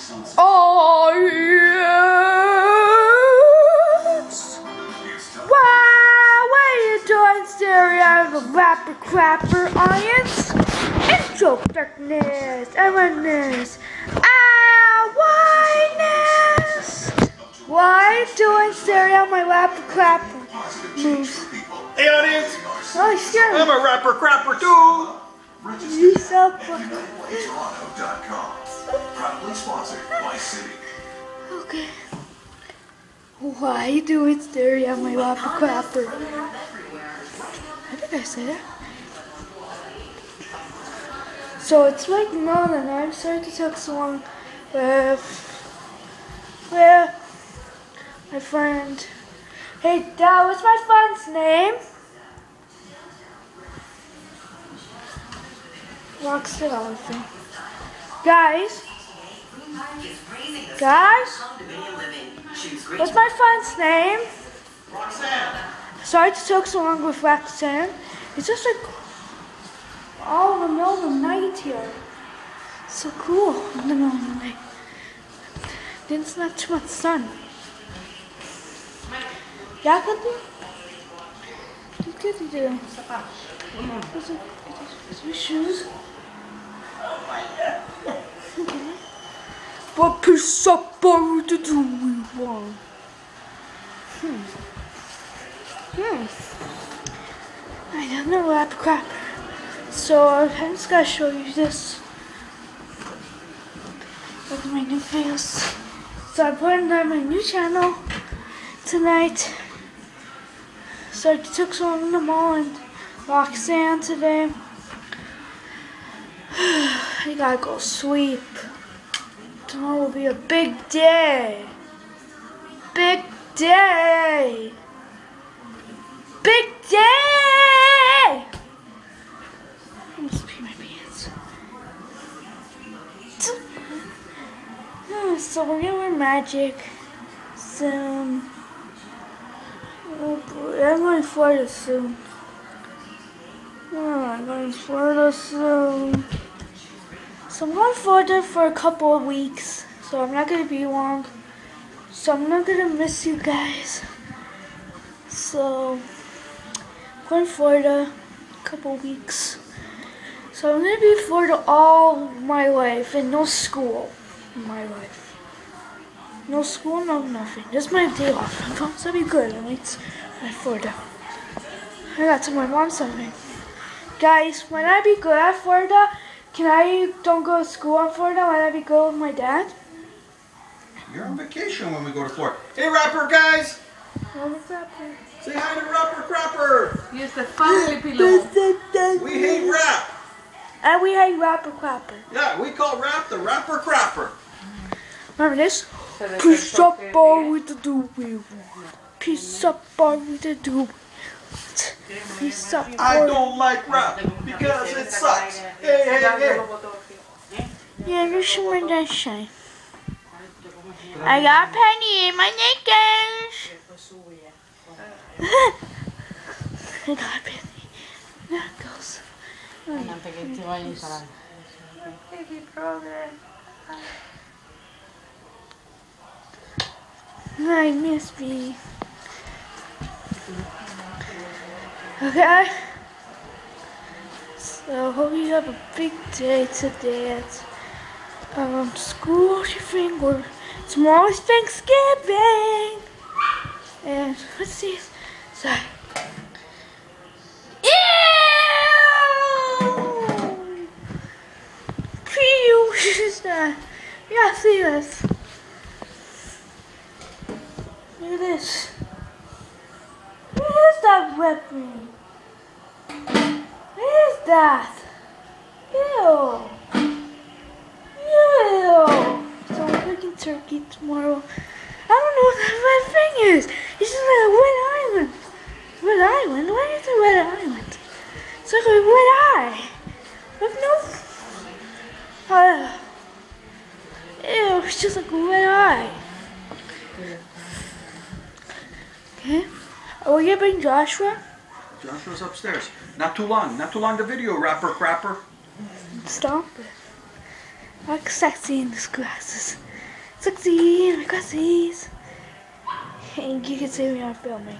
Oh, yes. Why, what are you doing staring at the rapper crapper audience? Intro darkness, awareness, awareness. Why doing staring at my rapper crapper moves? Hey audience, Oh, sure. I'm a rapper crapper too. You so fucking. Toronto.com. Proudly sponsored by City. Okay. Why you doing staring at my rapper crapper? How did I say that? So it's like none and I'm starting to talk song with with my friend. Hey Dad, what's my friend's name? Rockstar Elephant. Guys, guys, what's my friend's name? Roxanne. Sorry to talk so long with Roxanne. It's just like all in the middle of the night here. So cool in the middle of the night. Then it's not too much sun. Yeah, do. What can you do? Is it shoes? Okay. What piece of bone to do we want? Hmm. Hmm. I don't know rap crap. So I'm just gonna show you this. At my new face. So I'm putting on my new channel tonight. So I took some in the mall and Roxanne today. I gotta go sweep. Tomorrow will be a big day. Big day. Big day. I must pee my pants. Ah, so we're gonna wear magic. Some. Oh boy, I'm going to Florida soon. Oh, I'm going to Florida soon. So I'm going to Florida for a couple of weeks. So I'm not going to be long. So I'm not going to miss you guys. So I'm going to Florida a couple of weeks. So I'm going to be in Florida all my life and no school in my life. No school, no nothing. Just my day off. I'm going to be good. I like my Florida. I got to my mom something. Guys, when I be good at Florida, can I don't go to school in Florida? When I be good with my dad? You're on vacation when we go to Florida. Hey rapper guys, What's up? say hi to rapper crapper. Use the family pillow. We hate rap. And we hate rapper clapper. Yeah, we call rap the rapper crapper. Remember this? Peace up all with the do we want. Peace up all with the do we want. I don't like rap because it sucks. Hey, hey, hey. Yeah, you should wear that shine. I got a penny in my knickers. I got a penny. Knuckles. Baby brother. I miss me. Okay. So hope you have a big day today at um school. You think? Or tomorrow's Thanksgiving. And let's see. So. Ew! Ew! Who's that? You see this. Look at this. Is that weapon? What is that? Ew. Ew. So I'm cooking turkey tomorrow. I don't know what thing is. It's just like a red island. Red island? Why is it a red island? It's like a red eye. With no... Uh, ew, it's just like a red eye. Okay. Are we gonna bring Joshua? Joshua's upstairs. Not too long. Not too long the video, rapper crapper. Stop it. I look sexy in these glasses. Sexy, in my gussies. And you can see me on filming.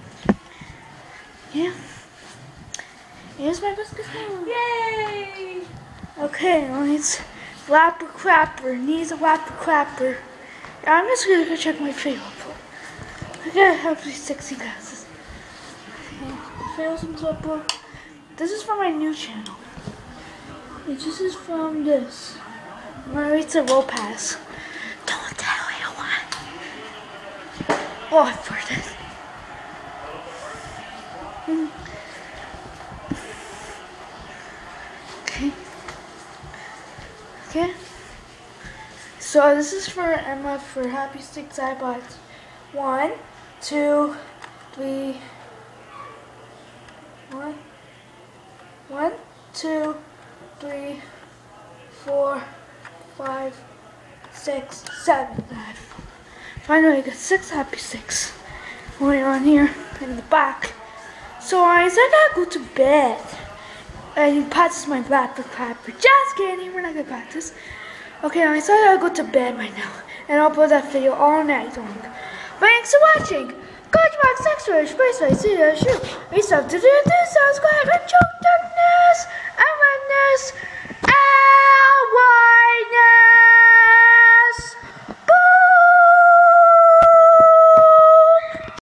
Yeah. Here's my biscuit. Yay! Okay, let's Lapper crapper, needs a lapper crapper. I'm just gonna go check my fail. I gotta have these sexy glasses. Fails and. This is from my new channel. This is from this. Maritza Lopez. Don't tell anyone. Oh, I farted. Hmm. Okay. Okay. So this is for Emma for Happy Six iPods. One, two, three. One, one, two, three, four, five, six, seven. Finally, I got six Happy Six. Right on here in the back. So I said I go to bed. And practice my rapid clapper. Just kidding, we're not gonna practice. Okay, I said I'll go to bed right now. And I'll put that video all night long. Thanks for watching. Coach Max Extra, Space Race, see you, shoot.